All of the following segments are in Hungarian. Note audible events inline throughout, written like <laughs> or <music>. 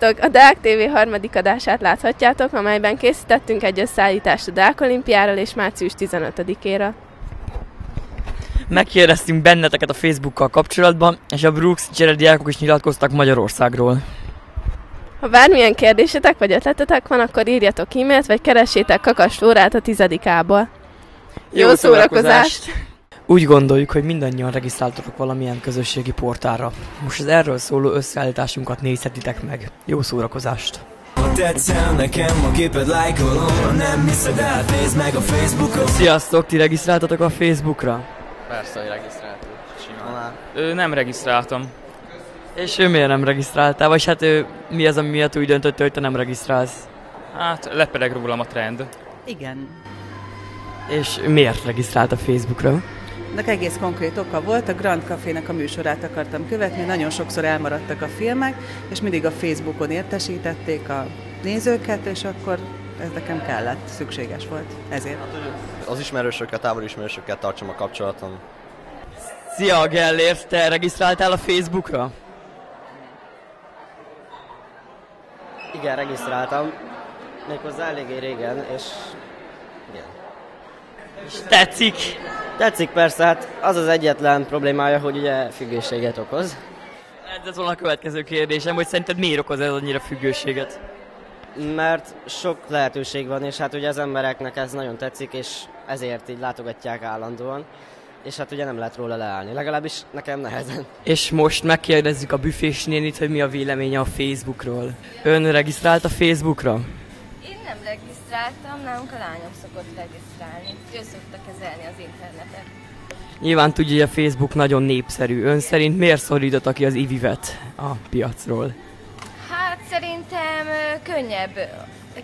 Sziasztok! A Deák TV harmadik adását láthatjátok, amelyben készítettünk egy összeállítást a Deák olimpiáról és március 15-ére. Megkérdeztünk benneteket a Facebookkal kapcsolatban, és a Brooks Jared diákok is nyilatkoztak Magyarországról. Ha bármilyen kérdésetek vagy ötletetek van, akkor írjatok e-mailt, vagy keressétek Kakas Flórát a tizedikából. Jó szórakozást! Úgy gondoljuk, hogy mindannyian regisztráltatok valamilyen közösségi portára. Most az erről szóló összeállításunkat nézhetitek meg. Jó szórakozást! Ha tetszel nekem, a képed lájkolom Ha nem hiszed el, nézd meg a Facebookon Sziasztok, ti regisztráltatok a Facebookra? Persze, hogy regisztráltuk. Simán. Nem regisztráltam. És ő miért nem regisztráltál? Vagy hát ő, mi az, ami miatt úgy döntöttél, hogy te nem regisztrálsz? Hát lepedeg rólam a trend. Igen. És miért regisztrált a Facebookra? Ennek egész konkrét oka volt, a Grand Café-nek a műsorát akartam követni, nagyon sokszor elmaradtak a filmek, és mindig a Facebookon értesítették a nézőket, és akkor ez nekem kellett, szükséges volt, ezért. Az ismerősökkel, távoli ismerősökkel tartsam a kapcsolatom. Szia Gellért, te regisztráltál a Facebookra? Igen, regisztráltam. Méghozzá eléggé régen, és igen. És tetszik? Tetszik persze, hát az az egyetlen problémája, hogy ugye függőséget okoz. Hát Ez volna a következő kérdésem, hogy szerinted miért okoz ez annyira függőséget? Mert sok lehetőség van, és hát ugye az embereknek ez nagyon tetszik, és ezért így látogatják állandóan. És hát ugye nem lehet róla leállni, legalábbis nekem nehezen. És most megkérdezzük a büfés nénit, hogy mi a véleménye a Facebookról. Ön regisztrált a Facebookra? Regisztráltam, nálunk a lányom szokott regisztrálni. Ő szokta kezelni az internetet. Nyilván tudja, hogy a Facebook nagyon népszerű. Ön szerint miért szorította ki az ivivet a piacról? Hát szerintem könnyebb,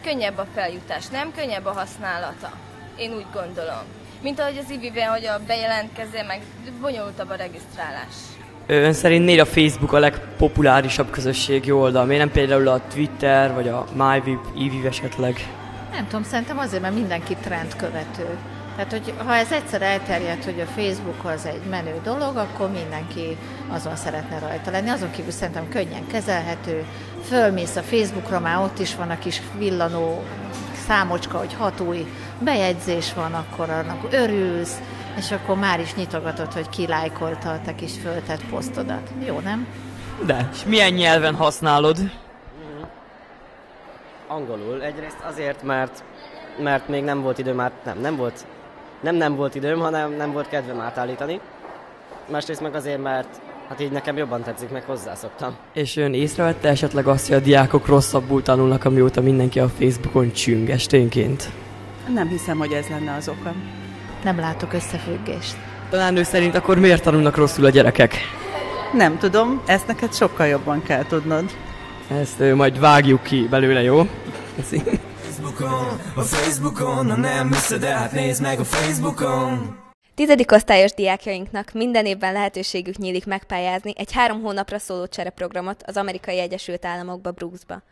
könnyebb a feljutás, nem? Könnyebb a használata. Én úgy gondolom. Mint ahogy az iviben, hogy a bejelentkező, meg bonyolultabb a regisztrálás. Ön szerint miért a Facebook a legpopulárisabb közösségi oldal? Miért nem például a Twitter, vagy a MyVip, iviv esetleg? Nem tudom, szerintem azért, mert mindenki trendkövető. Tehát, hogy ha ez egyszer elterjedt, hogy a Facebook az egy menő dolog, akkor mindenki azon szeretne rajta lenni. Azon kívül szerintem könnyen kezelhető. Fölmész a Facebookra, már ott is van a kis villanó számocska, hogy hat új bejegyzés van, akkor annak örülsz, és akkor már is nyitogatod, hogy ki lájkolta a te kis föltett posztodat. Jó, nem? De. És milyen nyelven használod? Angolul. Egyrészt azért, mert, mert még nem volt időm át, nem, nem volt, nem nem volt időm, hanem nem volt kedvem átállítani. Másrészt meg azért, mert hát így nekem jobban tetszik, meg hozzászoktam. És ön észrevette esetleg azt, hogy a diákok rosszabbul tanulnak, amióta mindenki a Facebookon csüng esténként? Nem hiszem, hogy ez lenne az oka. Nem látok összefüggést. Talán ő szerint akkor miért tanulnak rosszul a gyerekek? Nem tudom, ezt neked sokkal jobban kell tudnod. Ezt ö, majd vágjuk ki belőle, jó? Köszi. Facebookon, a Facebookon Ha nem hiszed el, hát nézd meg a Facebookon Tizedik osztályos diákjainknak minden évben lehetőségük nyílik megpályázni egy három hónapra szóló csereprogramot az Amerikai Egyesült Államokba, Brooksba.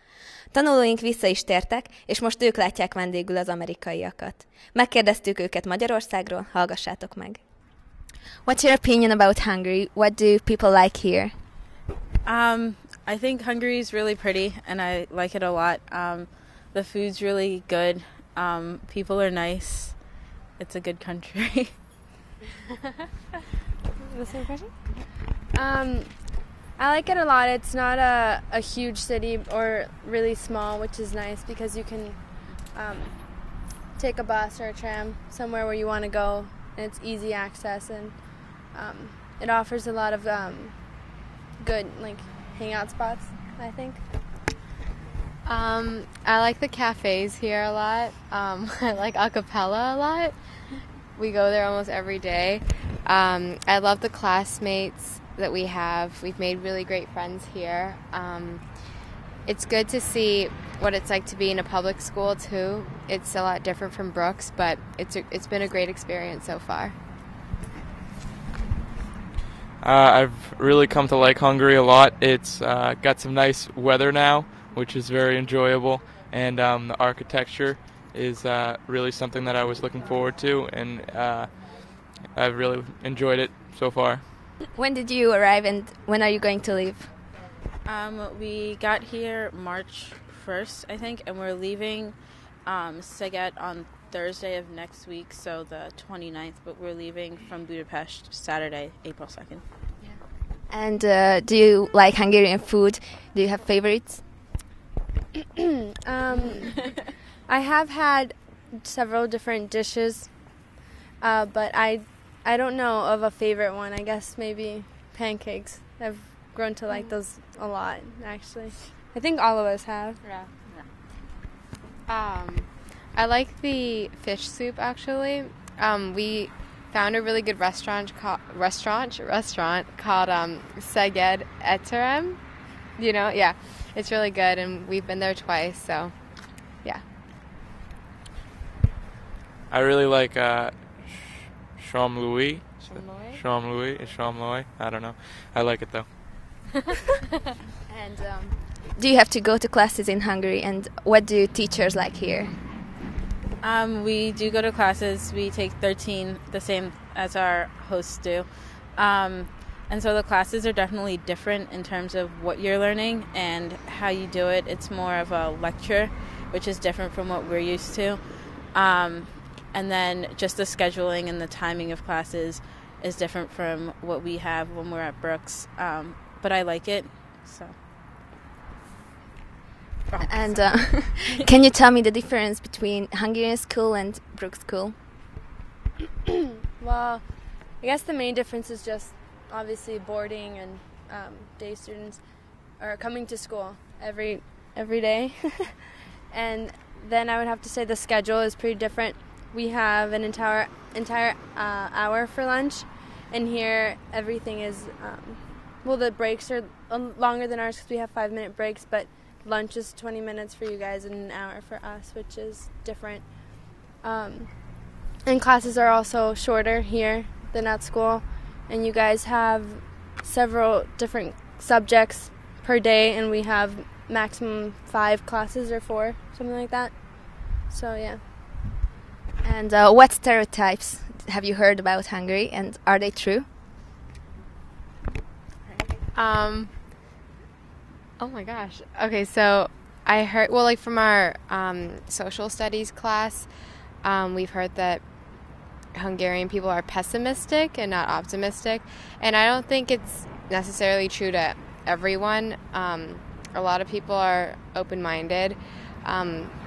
Tanulóink vissza is tértek, és most ők látják vendégül az amerikaiakat. Megkérdeztük őket Magyarországról, hallgassátok meg. What's your opinion about Hungary? What do people like here? Um, I think Hungary is really pretty, and I like it a lot. Um, the food's really good. Um, people are nice. It's a good country. <laughs> <laughs> The same question? Um, I like it a lot. It's not a, a huge city or really small, which is nice because you can um, take a bus or a tram somewhere where you want to go, and it's easy access, and um, it offers a lot of um, good like hangout spots. I think. Um, I like the cafes here a lot. Um, <laughs> I like acapella a lot. We go there almost every day. Um, I love the classmates that we have. We've made really great friends here. Um, it's good to see what it's like to be in a public school too. It's a lot different from Brooks, but it's a, it's been a great experience so far. Uh, I've really come to like Hungary a lot. It's uh, got some nice weather now, which is very enjoyable, and um, the architecture is uh, really something that I was looking forward to, and uh, I've really enjoyed it so far. When did you arrive and when are you going to leave? Um, we got here March 1st, I think, and we're leaving um, Szeged on Thursday of next week, so the 29th, but we're leaving from Budapest Saturday, April 2nd. And uh, do you like Hungarian food? Do you have favorites? <laughs> <clears throat> um, <laughs> I have had several different dishes, uh, but I I don't know of a favorite one. I guess maybe pancakes. I've grown to like those a lot, actually. I think all of us have. Yeah. Um, I like the fish soup actually. Um, we found a really good restaurant called restaurant restaurant called um, Szeged Eterem. You know, yeah, it's really good, and we've been there twice. So, yeah. I really like uh, Sham Louis. Louis? Sham Louis. Sham Louis. I don't know. I like it though. <laughs> And um, do you have to go to classes in Hungary? And what do teachers like here? Um, we do go to classes. We take 13, the same as our hosts do. Um, and so the classes are definitely different in terms of what you're learning and how you do it. It's more of a lecture, which is different from what we're used to. Um, and then just the scheduling and the timing of classes is different from what we have when we're at Brooks. Um, but I like it, so. And uh, <laughs> can you tell me the difference between Hungarian school and Brooks School? <clears throat> well, I guess the main difference is just obviously boarding and um, day students are coming to school every every day, <laughs> and then I would have to say the schedule is pretty different. We have an entire entire uh, hour for lunch, and here everything is um, well. The breaks are uh, longer than ours because we have five minute breaks, but lunch is 20 minutes for you guys and an hour for us, which is different. Um, and classes are also shorter here than at school, and you guys have several different subjects per day, and we have maximum five classes or four, something like that. So, yeah. And uh, what stereotypes have you heard about Hungary, and are they true? Um. Oh my gosh. Okay, so I heard well, like from our um, social studies class, um, we've heard that Hungarian people are pessimistic and not optimistic, and I don't think it's necessarily true to everyone. Um, a lot of people are open-minded.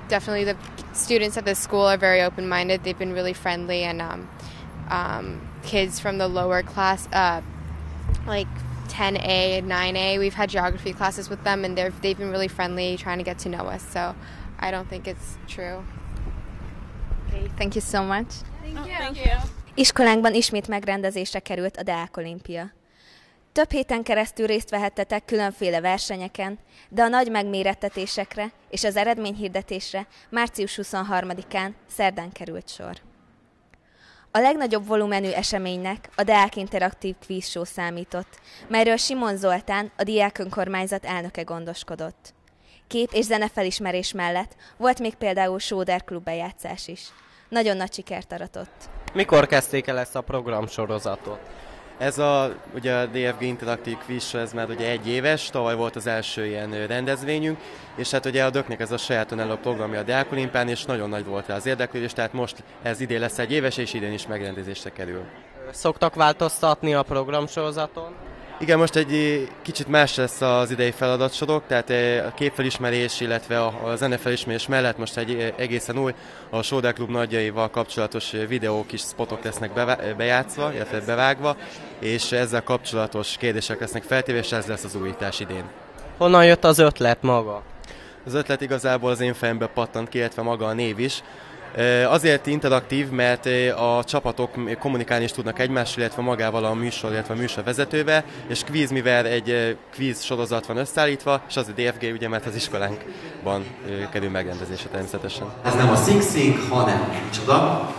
Definitely, the students at the school are very open-minded. They've been really friendly, and um, um, kids from the lower class, uh, like 10A, and 9A. We've had geography classes with them, and they're, they've been really friendly, trying to get to know us. So I don't think it's true. Okay, thank you so much. Thank you. Thank you. Iskolánkban ismét megrendezésre került a Deák Olimpia. Több héten keresztül részt vehettetek különféle versenyeken, de a nagy megmérettetésekre és az eredményhirdetésre március 23-án szerdán került sor. A legnagyobb volumenű eseménynek a Deák Interaktív Quiz Show számított, melyről Simon Zoltán, a Diák Önkormányzat elnöke gondoskodott. Kép és zenefelismerés mellett volt még például Sóder klub bejátszás is. Nagyon nagy sikert aratott. Mikor kezdték el ezt a programsorozatot? Ez a, ugye a DFG Interaktív Quiz ez már ugye egy éves, tavaly volt az első ilyen rendezvényünk, és hát ugye a Döknek ez a saját önálló programja a Deák Olimpán, és nagyon nagy volt rá az érdeklődés, tehát most ez idén lesz egy éves, és idén is megrendezésre kerül. Szoktak változtatni a programsorozaton? Igen, most egy kicsit más lesz az idei feladatsorok, tehát a képfelismerés, illetve a zenefelismerés mellett most egy egészen új, a Sóder Klub nagyjaival kapcsolatos videók is, spotok lesznek bejátszva, illetve bevágva, és ezzel kapcsolatos kérdések lesznek feltéve, és ez lesz az újítás idén. Honnan jött az ötlet maga? Az ötlet igazából az én fejembe pattant ki, illetve maga a név is. Azért interaktív, mert a csapatok kommunikálni is tudnak egymással, illetve magával a műsor, illetve a műsor vezetővel, és kvíz, mivel egy kvíz sorozat van összeállítva, és az a DFG, ugye, mert az iskolánkban kerül megrendezése természetesen. Ez nem a Sing hanem csoda.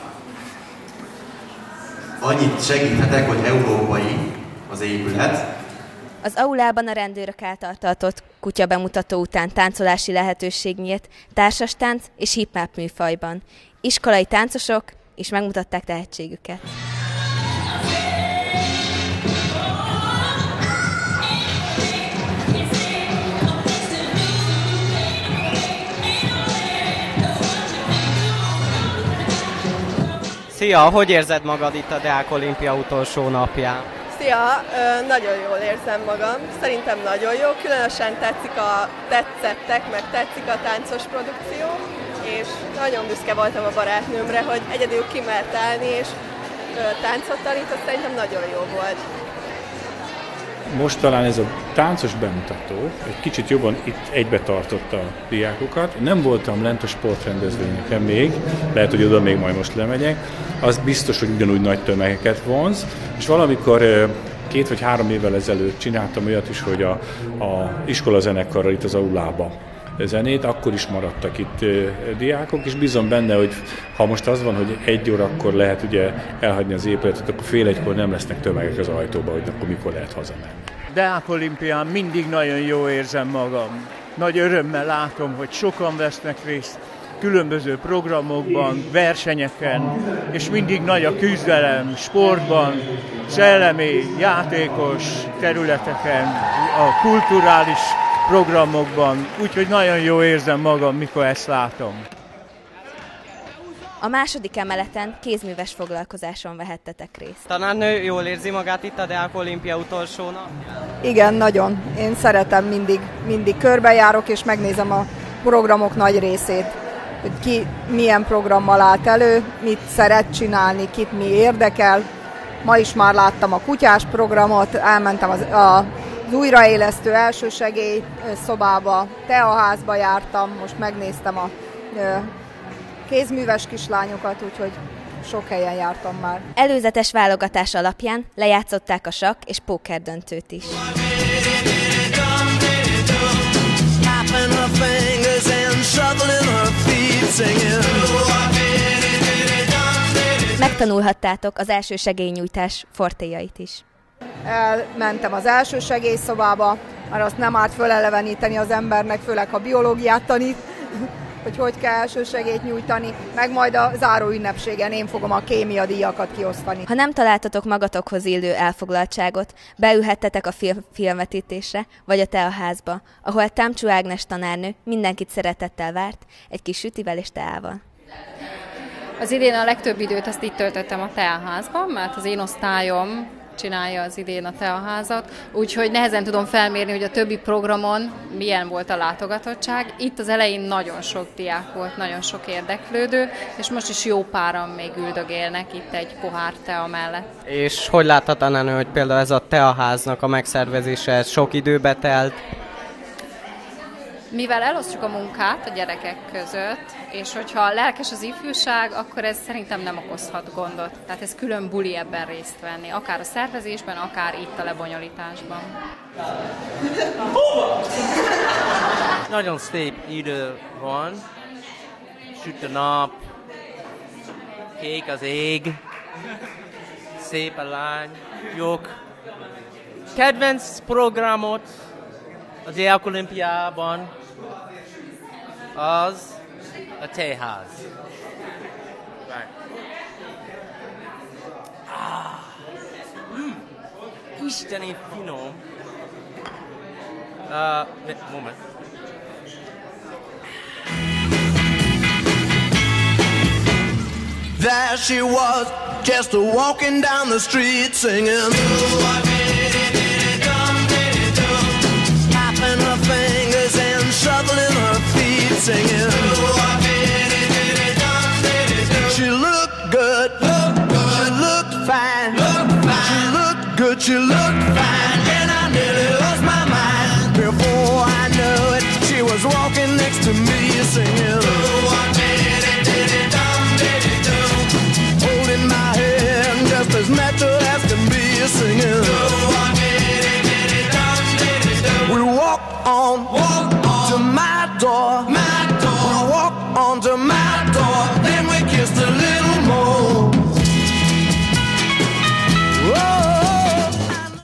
Annyit segíthetek, hogy európai az épület, az aulában a rendőrök által tartott kutya bemutató után táncolási lehetőség nyílt, társas tánc és hip-hop műfajban iskolai táncosok, és megmutatták tehetségüket. Szia, hogy érzed magad itt a Deák Olimpia utolsó napján? Szia, nagyon jól érzem magam, szerintem nagyon jó, különösen tetszik a tetszettek, meg tetszik a táncos produkció és nagyon büszke voltam a barátnőmre, hogy egyedül kimert állni, és táncot tanított, szerintem nagyon jó volt. Most talán ez a táncos bemutató egy kicsit jobban itt egybe tartotta a diákokat. Nem voltam lent a sportrendezvényeken még, lehet, hogy oda még majd most lemegyek. Az biztos, hogy ugyanúgy nagy tömegeket vonz, és valamikor két vagy három évvel ezelőtt csináltam olyat is, hogy a, a iskola zenekarral itt az aulába zenét, akkor is maradtak itt diákok, és bízom benne, hogy ha most az van, hogy egy órakor lehet ugye elhagyni az épületet, akkor fél egykor nem lesznek tömegek az ajtóba, hogy akkor mikor lehet hazamenni. Deák olimpián mindig nagyon jó érzem magam. Nagy örömmel látom, hogy sokan vesznek részt különböző programokban, versenyeken, és mindig nagy a küzdelem sportban, szellemi, játékos területeken, a kulturális programokban, úgyhogy nagyon jó érzem magam, mikor ezt látom. A második emeleten kézműves foglalkozáson vehettetek részt. Tanárnő jól érzi magát itt a Deák Olimpia utolsó napján? Igen, nagyon. Én szeretem mindig, mindig körbejárok, és megnézem a programok nagy részét. Hogy ki milyen programmal állt elő, mit szeret csinálni, kit mi érdekel. Ma is már láttam a kutyás programot, elmentem az, a, az újraélesztő elsősegély szobába, teaházba jártam, most megnéztem a kézműves kislányokat, úgyhogy sok helyen jártam már. Előzetes válogatás alapján lejátszották a sakk és póker döntőt is. Megtanulhattátok az első segélynyújtás fortéjait is. Elmentem az első segélyszobába, mert azt nem árt föleleveníteni az embernek, főleg ha biológiát tanít, <laughs> hogy hogy kell első segélyt nyújtani, meg majd a záró ünnepségen én fogom a kémia díjakat kiosztani. Ha nem találtatok magatokhoz illő elfoglaltságot, beülhettetek a film- filmvetítésre, vagy a teaházba, ahol Támcsú Ágnes tanárnő mindenkit szeretettel várt, egy kis sütivel és teával. Az idén a legtöbb időt azt itt töltöttem a teaházban, mert az én osztályom csinálja az idén a teaházat, úgyhogy nehezen tudom felmérni, hogy a többi programon milyen volt a látogatottság. Itt az elején nagyon sok diák volt, nagyon sok érdeklődő, és most is jó páran még üldögélnek itt egy pohár tea mellett. És hogy tanárnő, hogy például ez a teaháznak a megszervezése ez sok időbe telt? Mivel elosztjuk a munkát a gyerekek között, és hogyha lelkes az ifjúság, akkor ez szerintem nem okozhat gondot. Tehát ez külön buli ebben részt venni, akár a szervezésben, akár itt a lebonyolításban. Nagyon szép idő van, süt a nap, kék az ég, szép a lány, jók. Kedvenc programot Olympia Bon Oz Right. Ah. Hmm. Uh, moment. There she was, just walking down the street singing. Singing. She looked good, she looked fine, she looked good, she looked fine.